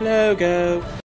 logo.